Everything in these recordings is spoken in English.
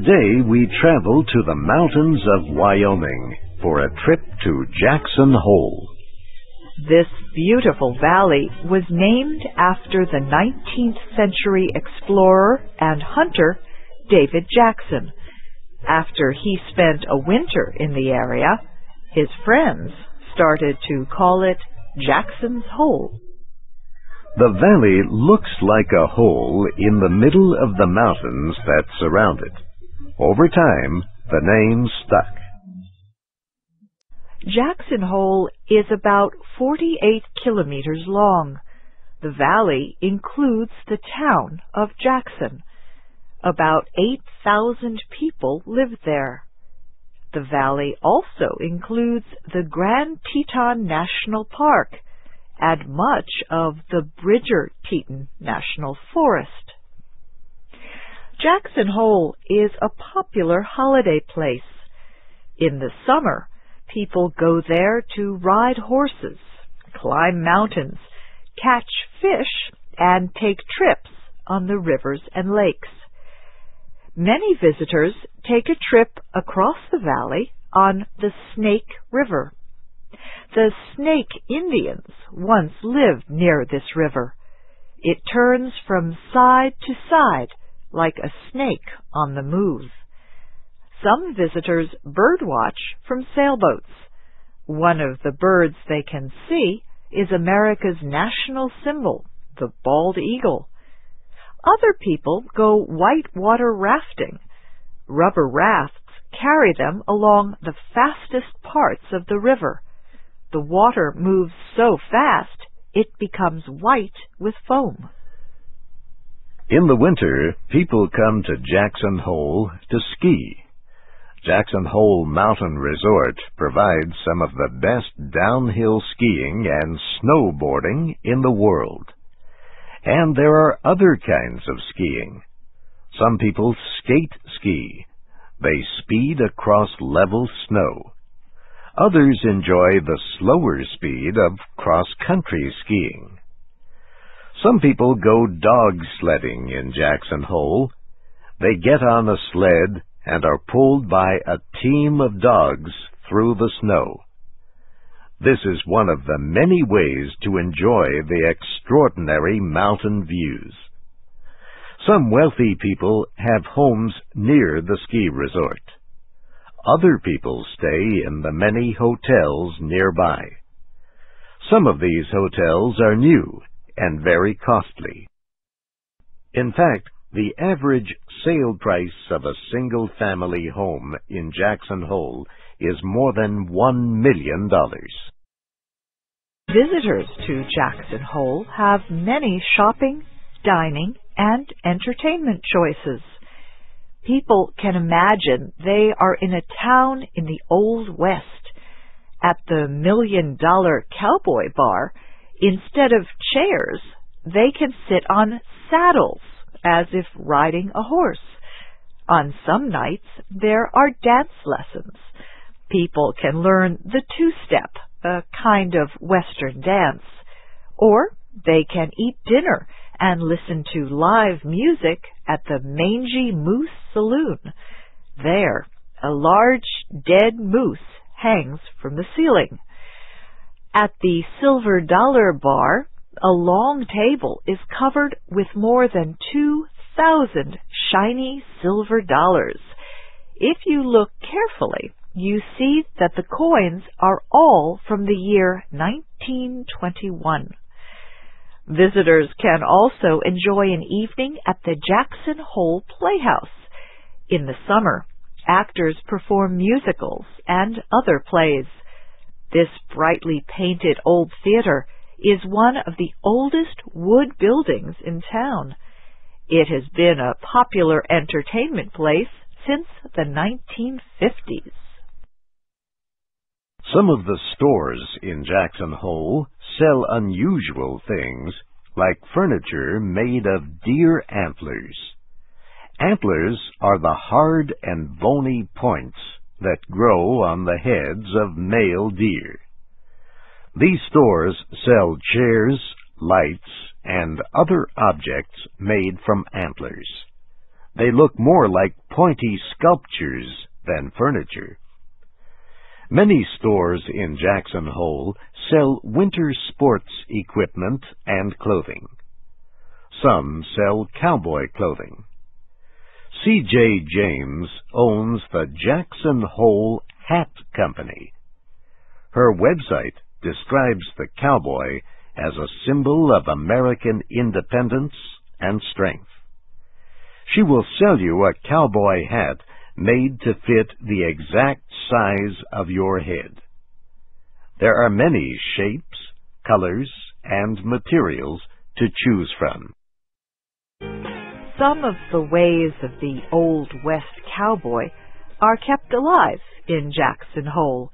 Today we travel to the mountains of Wyoming for a trip to Jackson Hole. This beautiful valley was named after the 19th century explorer and hunter David Jackson. After he spent a winter in the area, his friends started to call it Jackson's Hole. The valley looks like a hole in the middle of the mountains that surround it. Over time, the name stuck. Jackson Hole is about 48 kilometers long. The valley includes the town of Jackson. About 8,000 people live there. The valley also includes the Grand Teton National Park and much of the Bridger Teton National Forest. Jackson Hole is a popular holiday place. In the summer, people go there to ride horses, climb mountains, catch fish, and take trips on the rivers and lakes. Many visitors take a trip across the valley on the Snake River. The Snake Indians once lived near this river. It turns from side to side like a snake on the move. Some visitors birdwatch from sailboats. One of the birds they can see is America's national symbol, the bald eagle. Other people go whitewater rafting. Rubber rafts carry them along the fastest parts of the river. The water moves so fast it becomes white with foam. In the winter, people come to Jackson Hole to ski. Jackson Hole Mountain Resort provides some of the best downhill skiing and snowboarding in the world. And there are other kinds of skiing. Some people skate ski. They speed across level snow. Others enjoy the slower speed of cross-country skiing. Some people go dog sledding in Jackson Hole. They get on a sled and are pulled by a team of dogs through the snow. This is one of the many ways to enjoy the extraordinary mountain views. Some wealthy people have homes near the ski resort. Other people stay in the many hotels nearby. Some of these hotels are new and very costly. In fact, the average sale price of a single-family home in Jackson Hole is more than $1 million. Visitors to Jackson Hole have many shopping, dining, and entertainment choices. People can imagine they are in a town in the Old West. At the Million Dollar Cowboy Bar, instead of chairs, they can sit on saddles as if riding a horse. On some nights, there are dance lessons. People can learn the two-step, a kind of Western dance. Or they can eat dinner and listen to live music at the Mangy Moose Saloon. There, a large dead moose hangs from the ceiling. At the Silver Dollar Bar, a long table is covered with more than 2,000 shiny silver dollars. If you look carefully, you see that the coins are all from the year 1921. Visitors can also enjoy an evening at the Jackson Hole Playhouse. In the summer, actors perform musicals and other plays. This brightly painted old theater is one of the oldest wood buildings in town. It has been a popular entertainment place since the 1950s. Some of the stores in Jackson Hole sell unusual things like furniture made of deer antlers. Antlers are the hard and bony points that grow on the heads of male deer. These stores sell chairs, lights, and other objects made from antlers. They look more like pointy sculptures than furniture. Many stores in Jackson Hole sell winter sports equipment and clothing. Some sell cowboy clothing. C.J. James owns the Jackson Hole Hat Company. Her website describes the cowboy as a symbol of American independence and strength. She will sell you a cowboy hat made to fit the exact size of your head. There are many shapes, colors, and materials to choose from. Some of the ways of the Old West cowboy are kept alive in Jackson Hole.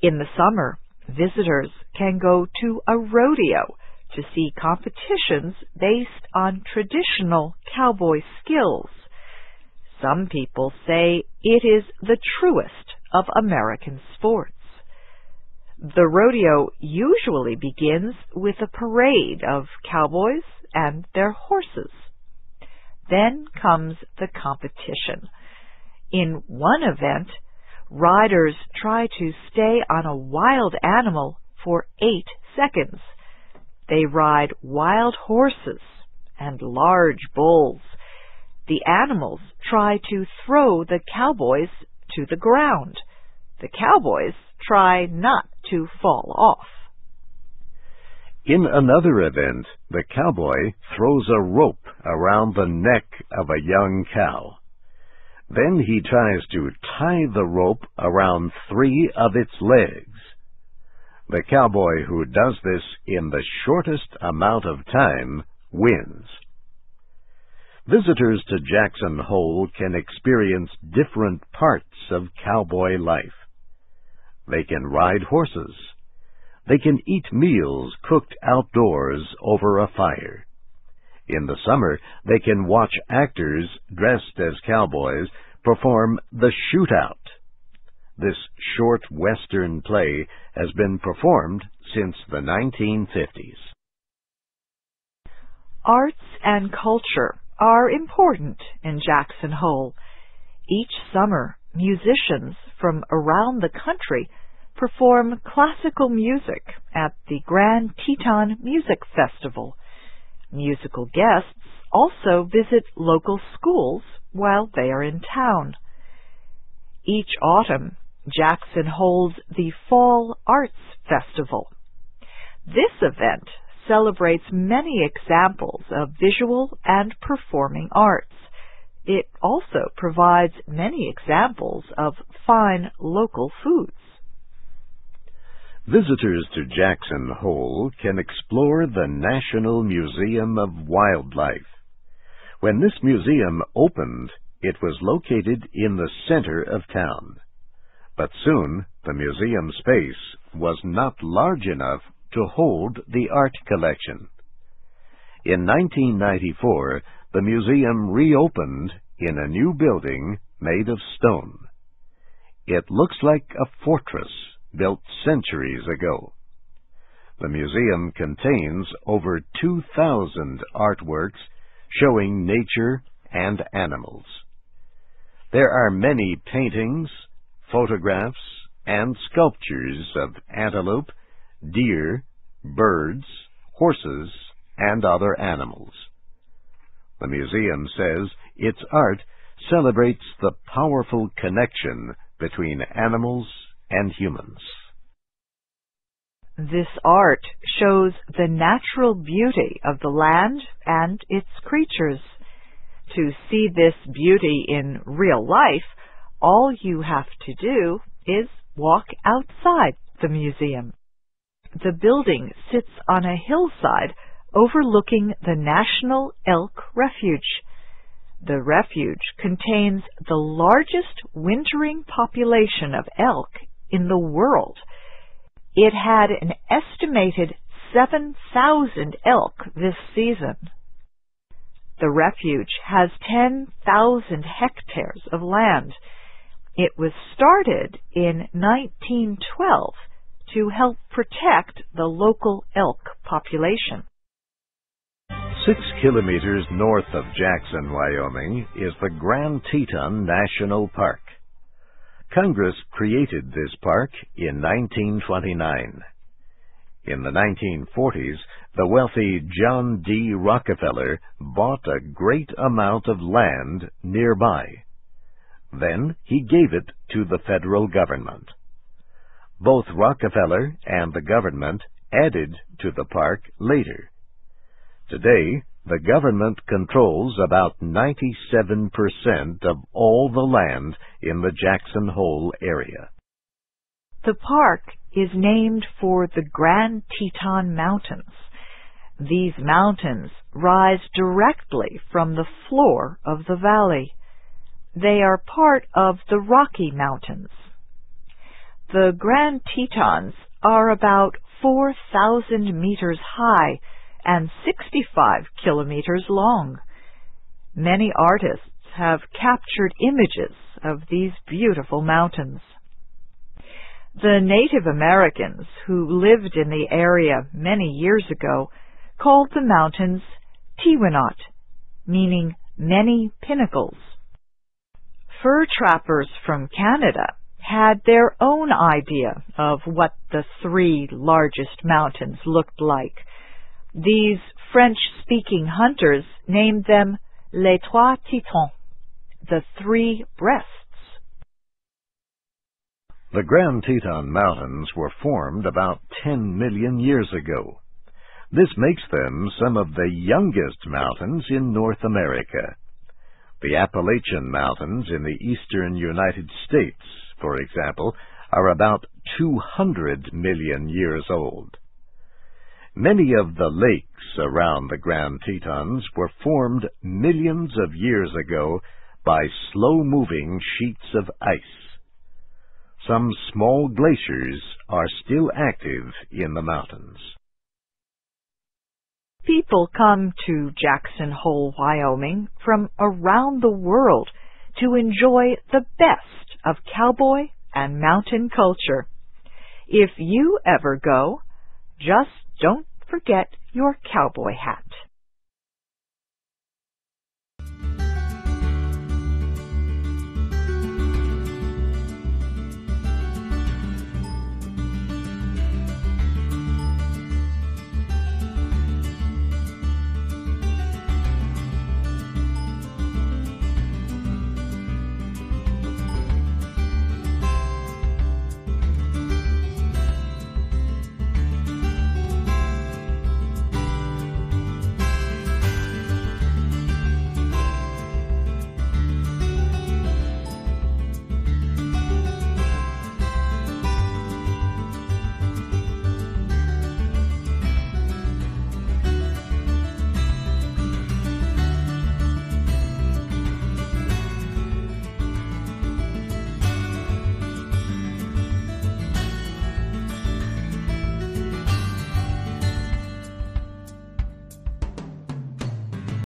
In the summer, visitors can go to a rodeo to see competitions based on traditional cowboy skills. Some people say it is the truest of American sports. The rodeo usually begins with a parade of cowboys and their horses. Then comes the competition. In one event, riders try to stay on a wild animal for eight seconds. They ride wild horses and large bulls. The animals try to throw the cowboys to the ground. The cowboys try not to fall off. In another event, the cowboy throws a rope around the neck of a young cow. Then he tries to tie the rope around three of its legs. The cowboy who does this in the shortest amount of time wins. Visitors to Jackson Hole can experience different parts of cowboy life. They can ride horses. They can eat meals cooked outdoors over a fire. In the summer, they can watch actors dressed as cowboys perform the shootout. This short Western play has been performed since the 1950s. Arts and culture are important in Jackson Hole. Each summer, musicians from around the country perform classical music at the Grand Teton Music Festival. Musical guests also visit local schools while they are in town. Each autumn, Jackson holds the Fall Arts Festival. This event celebrates many examples of visual and performing arts. It also provides many examples of fine local foods. Visitors to Jackson Hole can explore the National Museum of Wildlife. When this museum opened, it was located in the center of town. But soon, the museum space was not large enough to hold the art collection. In 1994, the museum reopened in a new building made of stone. It looks like a fortress built centuries ago. The museum contains over 2,000 artworks showing nature and animals. There are many paintings, photographs, and sculptures of antelope, deer, birds, horses, and other animals. The museum says its art celebrates the powerful connection between animals and humans. This art shows the natural beauty of the land and its creatures. To see this beauty in real life, all you have to do is walk outside the museum. The building sits on a hillside overlooking the National Elk Refuge. The refuge contains the largest wintering population of elk in the world. It had an estimated 7,000 elk this season. The refuge has 10,000 hectares of land. It was started in 1912 to help protect the local elk population. Six kilometers north of Jackson, Wyoming, is the Grand Teton National Park. Congress created this park in 1929. In the 1940s, the wealthy John D. Rockefeller bought a great amount of land nearby. Then he gave it to the federal government. Both Rockefeller and the government added to the park later. Today, the government controls about 97% of all the land in the Jackson Hole area. The park is named for the Grand Teton Mountains. These mountains rise directly from the floor of the valley. They are part of the Rocky Mountains. The Grand Tetons are about 4,000 meters high and 65 kilometers long. Many artists have captured images of these beautiful mountains. The Native Americans who lived in the area many years ago called the mountains Teewinot, meaning many pinnacles. Fur trappers from Canada had their own idea of what the three largest mountains looked like these French-speaking hunters named them les trois Tetons, the three breasts. The Grand Teton Mountains were formed about 10 million years ago. This makes them some of the youngest mountains in North America. The Appalachian Mountains in the eastern United States, for example, are about 200 million years old. Many of the lakes around the Grand Tetons were formed millions of years ago by slow-moving sheets of ice. Some small glaciers are still active in the mountains. People come to Jackson Hole, Wyoming from around the world to enjoy the best of cowboy and mountain culture. If you ever go, just don't forget your cowboy hat.